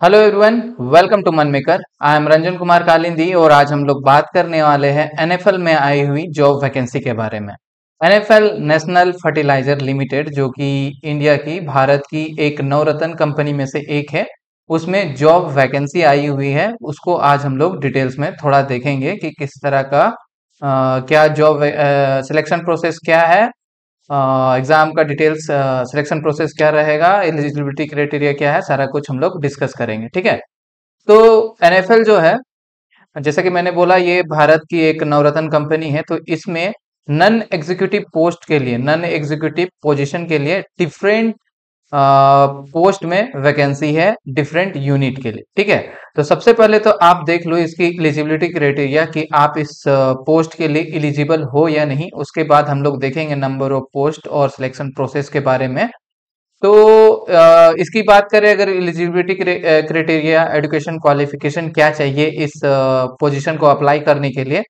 Hello everyone welcome to Man maker I am Ranjan Kumar Kalindi और आज हम लोग बात करने वाले हैं एनएफएल में आई हुई जॉब वैकेंसी के बारे में। एनएफएल नेशनल फर्टिलाइज़र लिमिटेड जो कि इंडिया की भारत की एक नवरत्न कंपनी में से एक है उसमें जॉब वैकेंसी आई हुई है। उसको आज हम लोग डिटेल्स में थोड़ा देखेंगे कि किस तरह का आ, क्या जॉब सिलेक्शन प्रोसेस क्या है एग्ज़ाम का डिटेल्स सिलेक्शन प्रोसेस क्या रहेगा एलिजिबिलिटी क्राइटेरिया क्या है, सारा कुछ हम लोग डिस्कस करेंगे, ठीक है? तो एनएफएल जो है, जैसा कि मैंने बोला, ये भारत की एक नवरत्न कंपनी है तो इसमें नन एग्जीक्यूटिव पोस्ट के लिए नन एग्जीक्यूटिव पोजीशन के लिए डिफरेंट पोस्ट में वैकेंसी है डिफरेंट यूनिट के लिए, ठीक है? तो सबसे पहले तो आप देख लो इसकी एलिजिबिलिटी क्राइटेरिया कि आप इस पोस्ट के लिए एलिजिबल हो या नहीं। उसके बाद हम लोग देखेंगे नंबर ऑफ़ पोस्ट और सिलेक्शन प्रोसेस के बारे में। तो इसकी बात करें अगर एलिजिबिलिटी क्राइटेरिया एजुकेशन क्वालिफिकेशन क्या चाहिए इस पोजीशन को अप्लाई करने के लिए।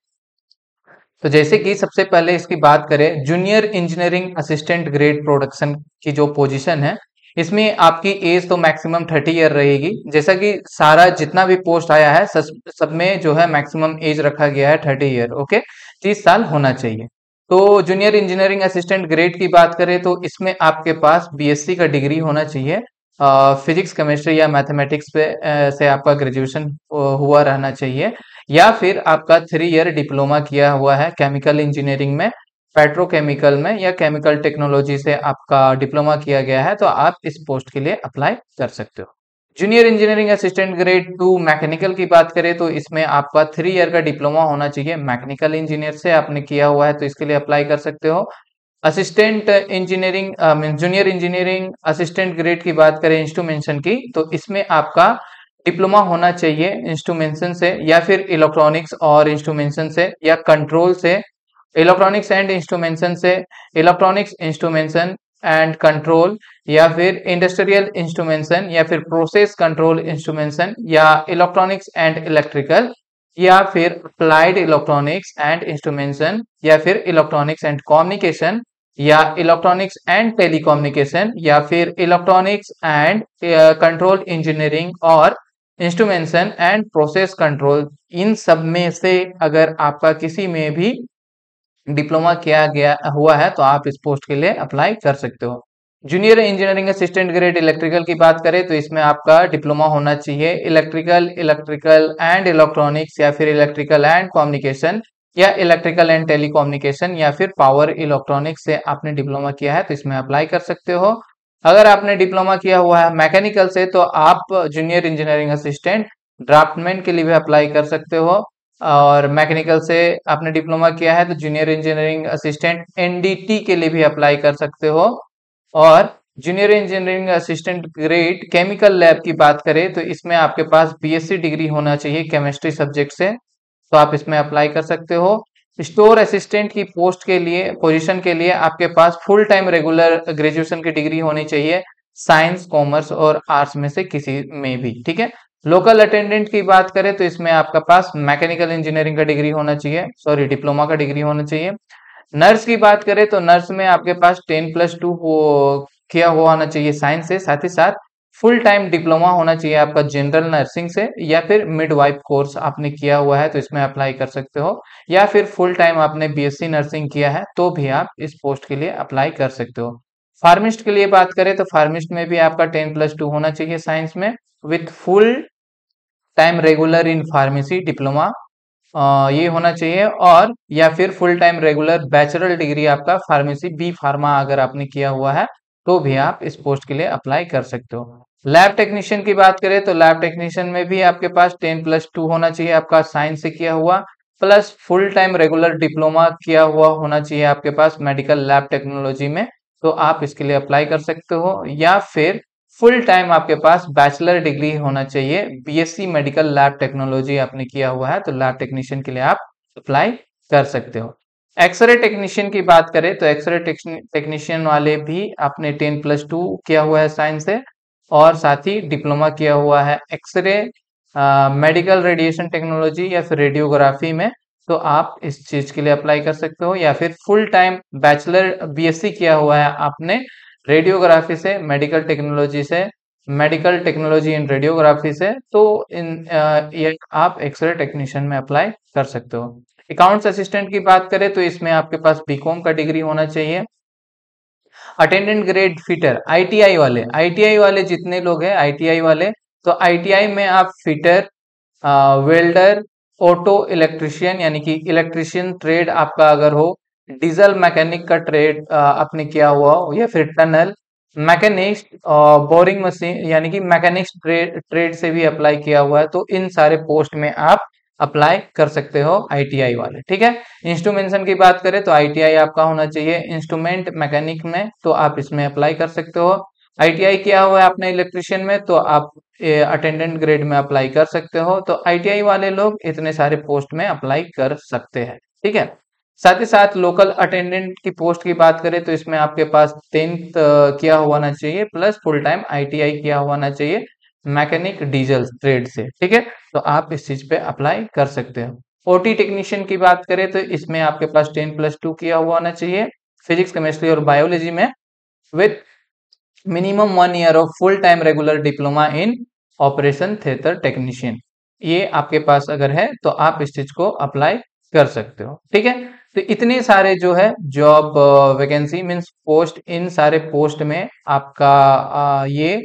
तो जैसे कि सबसे पहले इसकी बात करें junior engineering assistant grade production की जो पोजीशन है इसमें आपकी एज तो मैक्सिमम थर्टी ईयर रहेगी। जैसा कि सारा जितना भी पोस्ट आया है, सब में जो है मैक्सिमम एज रखा गया है थर्टी ईयर ओके तीस साल होना चाहिए। तो जूनियर इंजीनियरिंग असिस्टेंट ग्रेड की बात करें तो इसमें आपके पास बीएससी का डिग्री होना चाहिए। फिजिक्स केमिस्ट्री या मैथमेटिक्स पे से आपका ग्रेजुएशन हुआ रहना चाहिए। या फिर आपका थ्री ईयर डिप्लोमा किया हुआ है केमिकल इंजीनियरिंग में। पेट्रोकेमिकल में या केमिकल टेक्नोलॉजी से आपका डिप्लोमा किया गया है तो आप इस पोस्ट के लिए अप्लाई कर सकते हो। Junior engineering assistant grade two mechanical की बात करें तो इसमें आपका थ्री ईयर का डिप्लोमा होना चाहिए। मैकेनिकल इंजीनियर से आपने किया हुआ है तो इसके लिए अप्लाई कर सकते हो। Assistant engineering junior engineering assistant grade की बात करें इंस्ट्रूमेंशन की तो इसमें आपका डिप्लोमा होना चाहिए इंस्ट्रूमेंशन से, या फिर इलेक्ट्रॉनिक्स और इंस्ट्रूमेंशन से, या कंट्रोल से इलेक्ट्रॉनिक्स एंड इंस्ट्रूमेंशन से इलेक्ट्रॉनिक्स इंस्ट्रूमेंशन एंड कंट्रोल या फिर इंडस्ट्रियल इंस्ट्रूमेंशन या फिर प्रोसेस कंट्रोल इंस्ट्रूमेंशन या इलेक्ट्रॉनिक्स एंड इलेक्ट्रिकल या फिर अप्लाइड इलेक्ट्रॉनिक्स एंड इंस्ट्रूमेंशन या फिर इलेक्ट्रॉनिक्स एंड कम्युनिकेशन या इलेक्ट्रॉनिक्स एंड टेलीकम्युनिकेशन या फिर इलेक्ट्रॉनिक्स एंड कंट्रोल इंजीनियरिंग और इंस्ट्रूमेंशन एंड प्रोसेस कंट्रोल इन सब में से अगर आपका किसी में भी डिप्लोमा किया गया, हुआ है तो आप इस पोस्ट के लिए अप्लाई कर सकते हो। Junior engineering assistant grade electrical की बात करें तो इसमें आपका डिप्लोमा होना चाहिए। इलेक्ट्रिकल इलेक्ट्रिकल एंड इलेक्ट्रॉनिक्स या फिर इलेक्ट्रिकल एंड कम्युनिकेशन या इलेक्ट्रिकल एंड टेलीकम्युनिकेशन या फिर पावर इलेक्ट्रॉनिक्स से आपने डिप्लोमा किया है तो इसमें अप्लाई कर सकते हो। अगर आपने डिप्लोमा किया हुआ है मैकेनिकल से तो आप जूनियर इंजीनियरिंग असिस्टेंट ड्राफ्टमैन के लिए भी अप्लाई कर सकते हो। और मैकेनिकल से आपने डिप्लोमा किया है तो जूनियर इंजीनियरिंग असिस्टेंट एनडीटी के लिए भी अप्लाई कर सकते हो। और junior engineering assistant grade chemical lab की बात करें तो इसमें आपके पास बीएससी डिग्री होना चाहिए केमिस्ट्री सब्जेक्ट से तो आप इसमें अप्लाई कर सकते हो। स्टोर असिस्टेंट की पोस्ट के लिए पोजीशन के लिए आपके पास फुल टाइम रेगुलर ग्रेजुएशन की डिग्री होनी चाहिए साइंस कॉमर्स और आर्ट्स में से किसी में भी, ठीक है? लोकल अटेंडेंट की बात करें तो इसमें आपका पास मैकेनिकल इंजीनियरिंग का डिग्री होना चाहिए सॉरी डिप्लोमा का डिग्री होना चाहिए। नर्स की बात करें तो नर्स में आपके पास टेन प्लस टू हो, किया हुआ होना चाहिए साइंस से, साथ ही साथ फुल टाइम डिप्लोमा होना चाहिए आपका जनरल नर्सिंग से, या फिर मिड वाइफ कोर्स आपने किया हुआ है तो इसमें अप्लाई कर सकते हो, या फिर फुल टाइम आपने बीएससी नर्सिंग किया है तो भी आप इस पोस्ट के लिए अप्लाई कर सकते हो। फार्मिस्ट के लिए बात करें तो फार्मिस्ट में भी आपका टेन प्लस टू होना चाहिए साइंस में with full time regular in pharmacy diploma ये होना चाहिए। और, या फिर full time regular bachelor degree आपका फार्मेसी, बी फार्मा अगर आपने किया हुआ है तो भी आप इस पोस्ट के लिए अप्लाई कर सकते हो। लैब टेक्नीशियन की बात करें तो लैब टेक्नीशियन में भी आपके पास टेन प्लस टू होना चाहिए, आपका साइंस से किया हुआ। Plus full time regular diploma किया हुआ होना चाहिए आपके पास मेडिकल लैब टेक्नोलॉजी में। तो आप इसके लिए अप्लाई कर सकते हो, या फिर फुल टाइम आपके पास बैचलर डिग्री होना चाहिए। बीएससी मेडिकल लैब टेक्नोलॉजी आपने किया हुआ है तो लैब टेक्नीशियन के लिए आप अप्लाई कर सकते हो। एक्सरे टेक्नीशियन की बात करें तो एक्सरे टेक्नीशियन वाले भी आपने टेन प्लस टू किया हुआ है साइंस से, और साथ ही डिप्लोमा किया हुआ है। एक्सरे मेडिकल रेडिएशन टेक्नोलॉजी या फिर रेडियोग्राफी में तो आप इस चीज़ के लिए अप्लाई कर सकते हो, या फिर फुल टाइम बैचलर बीएससी किया हुआ है आपने रेडियोग्राफी से मेडिकल टेक्नोलॉजी से मेडिकल टेक्नोलॉजी इन रेडियोग्राफी से तो इन ये आप एक्सरे टेक्नीशियन में अप्लाई कर सकते हो। अकाउंट्स असिस्टेंट की बात करें तो इसमें आपके पास बीकॉम का डिग्री होना चाहिए। अटेंडेंट ग्रेड फिटर आईटीआई वाले आईटीआई वाले जितने लोग हैं आईटीआई वाले तो आईटीआई में आप फिटर वेल्डर ऑटो इलेक्ट्रिशियन, यानी कि इलेक्ट्रिशियन ट्रेड आपका अगर हो, डीजल मैकेनिक का ट्रेड आपने किया हुआ हो, या फिर टनल मैकेनिक्स बोरिंग मशीन, यानी कि मैकेनिक्स ट्रेड ट्रेड से भी अप्लाई किया हुआ है तो इन सारे पोस्ट में आप अप्लाई कर सकते हो आईटीआई वाले, ठीक है? इंस्ट्रूमेंशन की बात करें तो आईटीआई आपका होना चाहिए, इंस्ट्रूमेंट मैकेनिक में तो आप इसमें अप्लाई कर सकते हो। आईटीआई किया हुआ है आपने इलेक्ट्रिशियन में तो आप अटेंडेंट ग्रेड में अप्लाई कर सकते हो। तो आईटीआई वाले लोग इतने सारे पोस्ट में अप्लाई कर सकते हैं, ठीक है? साथ ही साथ लोकल अटेंडेंट की पोस्ट की बात करें तो इसमें आपके पास टेंथ किया हुआ ना चाहिए प्लस फुल टाइम आईटीआई किया हुआ ना चाहिए मैकेनिक डीजल ट्रेड से, ठीक है? तो आप इस चीज़ पे अप्लाई कर सकते हो। ओटी टेक्नीशियन की बात करें तो इसमें आपके पास टेन प्लस टू किया हुआ होना चाहिए फिजिक्स केमिस्ट्री और बायोलॉजी में with minimum one year of full time regular diploma in operation theatre technician. ये आपके पास अगर है तो आप इस चीज़ को अप्लाई कर सकते हो। ठीक है? तो इतने सारे जो है जॉब वैकेंसी मीन्स पोस्ट इन सारे पोस्ट में आपका आ, ये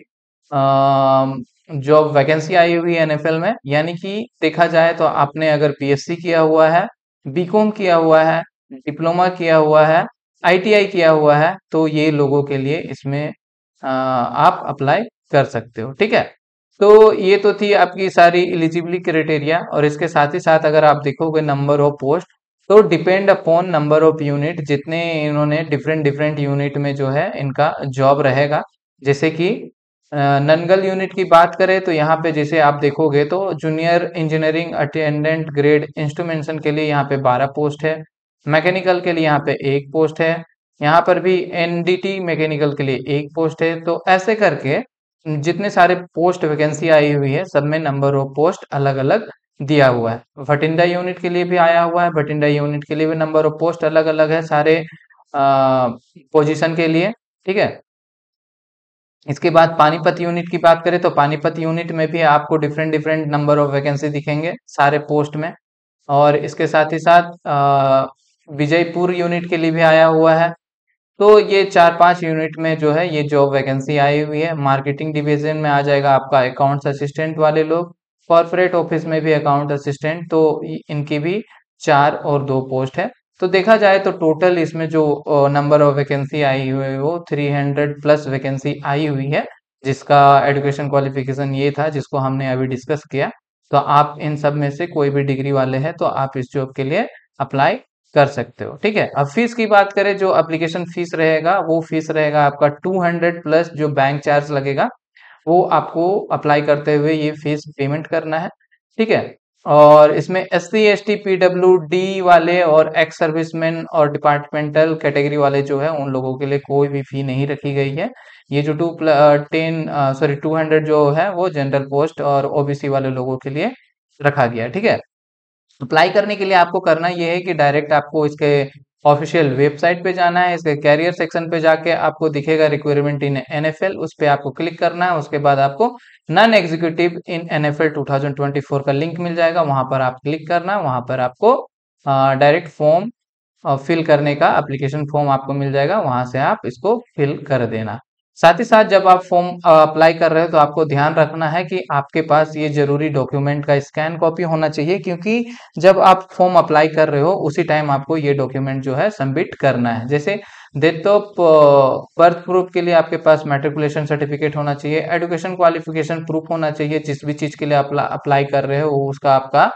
जॉब वैकेंसी आई हुई है एनएफएल में। यानी कि देखा जाए तो आपने अगर पीएससी किया हुआ है बीकॉम किया हुआ है डिप्लोमा किया हुआ है आईटीआई किया हुआ है तो ये लोगों के लिए इसमें आप अप्लाई कर सकते हो, ठीक है? तो ये तो थी आपकी सारी एलिजिबिलिटी क्राइटेरिया और इसके साथ ही साथ अगर आप देखोगे नंबर ऑफ़ पोस्ट तो depend upon number of unit जितने इन्होंने डिफरेंट डिफरेंट यूनिट में जो है इनका जॉब रहेगा। जैसे कि ननगल यूनिट की बात करें तो यहाँ पे जैसे आप देखोगे तो junior engineering attendant grade instrumentation के लिए यहाँ पे 12 पोस्ट है मैकेनिकल के लिए यहाँ पे एक पोस्ट है यहाँ पर भी एनडीटी मैकेनिकल के लिए एक पोस्ट है तो ऐसे करके जितने सारे पोस्ट वैकेंसी आई हुई है, सब में नंबर ऑफ़ पोस्ट अलग अलग दिया हुआ है। भटिंडा यूनिट के लिए भी आया हुआ है, भटिंडा यूनिट के लिए भी नंबर ऑफ़ पोस्ट अलग अलग है सारे पोजीशन के लिए, ठीक है? इसके बाद पानीपत यूनिट की बात करें तो पानीपत यूनिट में भी आपको different different number of vacancy दिखेंगे सारे पोस्ट में। और इसके साथ ही साथ विजयपुर यूनिट के लिए भी आया हुआ है तो ये चार पाँच यूनिट में जो है, ये जॉब वैकेंसी आई हुई है। मार्केटिंग डिवीज़न में आ जाएगा आपका अकाउंट्स असिस्टेंट वाले लोग कॉरपोरेट ऑफ़िस में भी अकाउंट असिस्टेंट तो इनकी भी चार और दो पोस्ट है। तो देखा जाए तो टोटल इसमें जो नंबर ऑफ़ वैकेंसी आई हुई है, वो 300 प्लस वैकेंसी आई हुई है, जिसका एजुकेशन क्वालिफिकेशन ये था, जिसको हमने अभी डिस्कस किया। तो आप इन सब में से कोई भी डिग्री वाले हैं तो आप इस जॉब के लिए अप्लाई कर सकते हो, ठीक है? अब फ़ीस की बात करें, जो एप्लीकेशन फ़ीस रहेगा, वो फ़ीस रहेगा आपका 200 प्लस जो बैंक चार्ज लगेगा, वो आपको अप्लाई करते हुए ये फ़ीस पेमेंट करना है, ठीक है? और इसमें S C S T P W D वाले और एक्स सर्विसमैन और डिपार्टमेंटल कैटेगरी वाले जो है, उन लोगों के लिए कोई भी फ़ी नहीं रखी गई है। ये जो two ten sorry two hundred जो है, वो जनरल पोस्ट और ओबीसी वाले लोगों के लिए रखा गया है, ठीक है? अप्लाई करने के लिए आपको करना यह है कि डायरेक्ट आपको इसके ऑफिशियल वेबसाइट पे जाना है, इसके कैरियर सेक्शन पे जाके आपको दिखेगा रिक्वायरमेंट इन एनएफएल उस पर आपको क्लिक करना है, उसके बाद आपको नॉन एग्जीक्यूटिव इन एनएफएल 2024 का लिंक मिल जाएगा, वहाँ पर आप क्लिक करना, वहाँ पर आपको डायरेक्ट फॉर्म फिल करने का एप्लीकेशन फॉर्म आपको मिल जाएगा, वहाँ से आप इसको फिल कर देना। साथ ही साथ जब आप फॉर्म अप्लाई कर रहे हो तो आपको ध्यान रखना है कि आपके पास ये ज़रूरी डॉक्यूमेंट का स्कैन कॉपी होना चाहिए, क्योंकि जब आप फॉर्म अप्लाई कर रहे हो, उसी टाइम आपको ये डॉक्यूमेंट जो है सबमिट करना है। जैसे डेट ऑफ़ बर्थ प्रूफ के लिए आपके पास मेट्रिकुलेशन सर्टिफिकेट होना चाहिए एडुकेशन क्वालिफिकेशन प्रूफ होना चाहिए, जिस भी चीज़ के लिए आप अप्लाई कर रहे हो, उसका आपका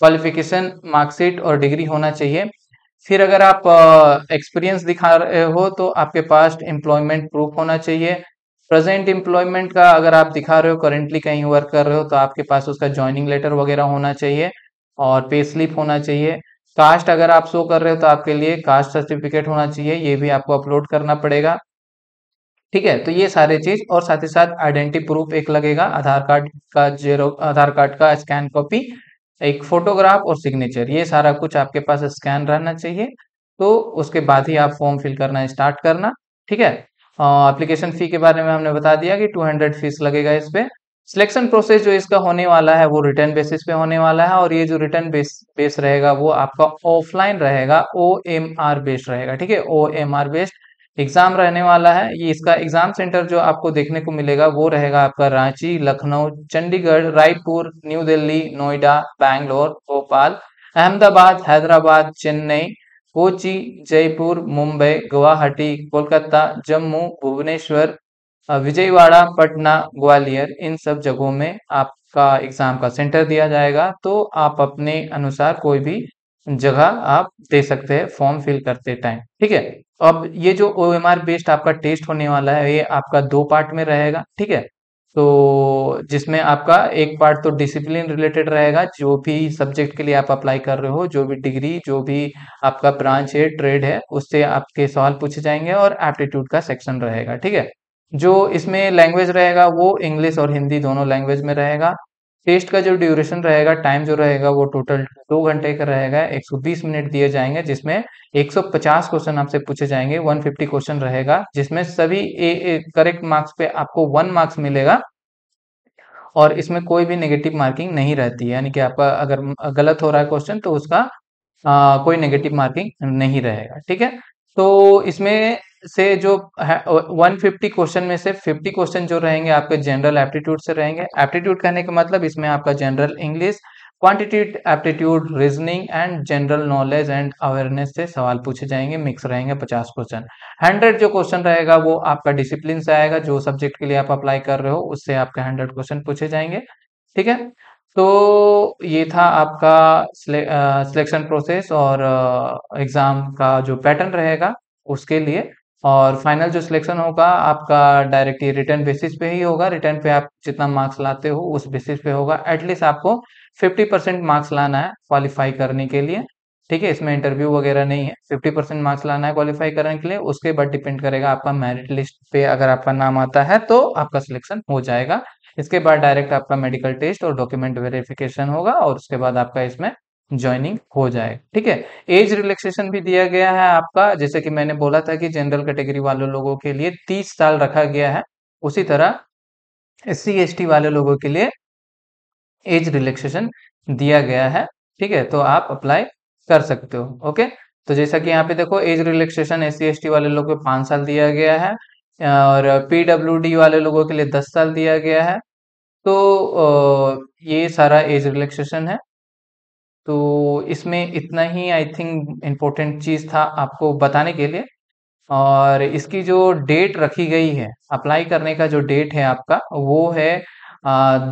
क्वालिफिकेशन मार्कशीट और डिग्री होना चाहिए। फिर अगर आप एक्सपीरियंस दिखा रहे हो तो आपके पास एम्प्लॉयमेंट प्रूफ होना चाहिए। प्रेजेंट एम्प्लॉयमेंट का अगर आप दिखा रहे हो करेंटली कहीं वर्क कर रहे हो तो आपके पास उसका ज्वाइनिंग लेटर वगैरह होना चाहिए और पे स्लिप होना चाहिए। कास्ट अगर आप शो कर रहे हो तो आपके लिए कास्ट सर्टिफिकेट होना चाहिए, ये भी आपको अपलोड करना पड़ेगा। ठीक है तो ये सारे चीज़ और साथ ही साथ आइडेंटिटी प्रूफ एक लगेगा, आधार कार्ड का जेरो आधार कार्ड का स्कैन कॉपी एक फोटोग्राफ और सिग्नेचर ये सारा कुछ आपके पास स्कैन रहना चाहिए। तो उसके बाद ही आप फॉर्म फिल करना स्टार्ट करना, ठीक है? एप्लीकेशन फ़ी के बारे में हमने बता दिया कि 200 फ़ीस लगेगा इस पे। सिलेक्शन प्रोसेस जो इसका होने वाला है, वो रिटर्न बेसिस पे होने वाला है और ये जो रिटर्न बेस बेस रहेगा, वो आपका ऑफलाइन रहेगा ओ एम आर बेस्ड रहेगा, ठीक है? O M R based exam रहने वाला है, ये इसका एग्ज़ाम सेंटर जो आपको देखने को मिलेगा, वो रहेगा आपका रांची, लखनऊ, चंडीगढ़, रायपुर, न्यू दिल्ली, नोएडा, बैंगलोर, भोपाल, अहमदाबाद, हैदराबाद, चेन्नई, कोची, जयपुर, मुंबई, गुवाहाटी, कोलकाता, जम्मू, भुवनेश्वर विजयवाड़ा, पटना, ग्वालियर, इन सब जगहों में आपका एग्ज़ाम का सेंटर दिया जाएगा। तो आप अपने अनुसार कोई भी जगह आप दे सकते हैं फॉर्म फिल करते टाइम ठीक है? अब ये जो ओ एम आर बेस्ड आपका टेस्ट होने वाला है, ये आपका दो पार्ट में रहेगा, ठीक है? तो जिसमें आपका एक पार्ट तो डिसिप्लिन रिलेटेड रहेगा, जो भी सब्जेक्ट के लिए आप अप्लाई कर रहे हो, जो भी डिग्री जो भी आपका ब्रांच है ट्रेड है, उससे आपके सवाल पूछे जाएँगे और एप्टीट्यूड का सेक्शन रहेगा, ठीक है? जो इसमें लैंग्वेज रहेगा, वो इंग्लिश और हिंदी दोनों लैंग्वेज में रहेगा टेस्ट का जो ड्यूरेशन रहेगा टाइम जो रहेगा वो टोटल दो घंटे का रहेगा 120 मिनट दिए जाएँगे जिसमें 150 क्वेश्चन आपसे पूछे जाएँगे 150 क्वेश्चन रहेगा जिसमें सभी करेक्ट मार्क्स पे आपको वन मार्क्स मिलेगा। और इसमें कोई भी नेगेटिव मार्किंग नहीं रहती है यानी कि आपका अगर गलत हो रहा है क्वेश्चन तो उसका आ, कोई नेगेटिव मार्किंग नहीं रहेगा ठीक है? तो इसमें से जो वन फिफ्टी क्वेश्चन में से फिफ्टी क्वेश्चन जो रहेंगे आपके जनरल एप्टीट्यूड से रहेंगे। एप्टीट्यूड कहने का मतलब इसमें आपका general English quantitative aptitude reasoning and general knowledge and awareness से सवाल पूछे जाएँगे मिक्स रहेंगे पचास क्वेश्चन हंड्रेड जो क्वेश्चन रहेगा वो आपका डिसिप्लिन से आएगा, जो सब्जेक्ट के लिए आप अप्लाई कर रहे हो, उससे आपके हंड्रेड क्वेश्चन पूछे जाएँगे। ठीक है? तो ये था आपका सिलेक्शन प्रोसेस और एग्ज़ाम का जो पैटर्न रहेगा, उसके लिए और फाइनल जो सिलेक्शन होगा आपका डायरेक्ट रिटर्न बेसिस पे ही होगा। रिटर्न पे आप जितना मार्क्स लाते हो उस बेसिस पे होगा। एटलीस्ट आपको 50 परसेंट मार्क्स लाना है क्वालिफाई करने के लिए। ठीक है, इसमें इंटरव्यू वगैरह नहीं है। 50 परसेंट मार्क्स लाना है क्वालिफाई करने के लिए, उसके बाद डिपेंड करेगा आपका मेरिट लिस्ट पे अगर आपका नाम आता है तो आपका सिलेक्शन हो जाएगा। इसके बाद डायरेक्ट आपका मेडिकल टेस्ट और डॉक्यूमेंट वेरिफिकेशन होगा और उसके बाद आपका इसमें ज्वाइनिंग हो जाए। ठीक है? एज रिलैक्सेशन भी दिया गया है आपका। जैसे कि मैंने बोला था कि जनरल कैटेगरी वाले लोगों के लिए तीस साल रखा गया है। उसी तरह एस सी वाले लोगों के लिए एज रिलैक्सेशन दिया गया है। ठीक है? तो आप अप्लाई कर सकते हो। ओके तो जैसा कि यहाँ पे देखो एज रिलैक्सेशन एस सी वाले लोगों को पाँच साल दिया गया है और पीडब्ल्यू वाले लोगों के लिए दस साल दिया गया है। तो ये सारा एज रिलैक्सेशन है। तो इसमें इतना ही आई थिंक इम्पोर्टेंट चीज़ था आपको बताने के लिए। और इसकी जो डेट रखी गई है अप्लाई करने का जो डेट है आपका, वो है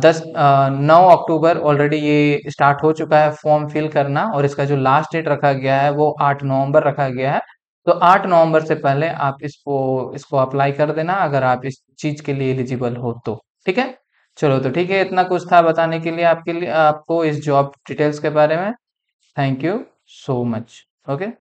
दस नौ अक्टूबर ऑलरेडी ये स्टार्ट हो चुका है फॉर्म फिल करना और इसका जो लास्ट डेट रखा गया है, वो आठ नवंबर रखा गया है। तो आठ नवंबर से पहले आप इसको इसको अप्लाई कर देना अगर आप इस चीज़ के लिए एलिजिबल हो तो ठीक है? चलो तो ठीक है, इतना कुछ था बताने के लिए आपके लिए, आपको इस जॉब डिटेल्स के बारे में thank you so much okay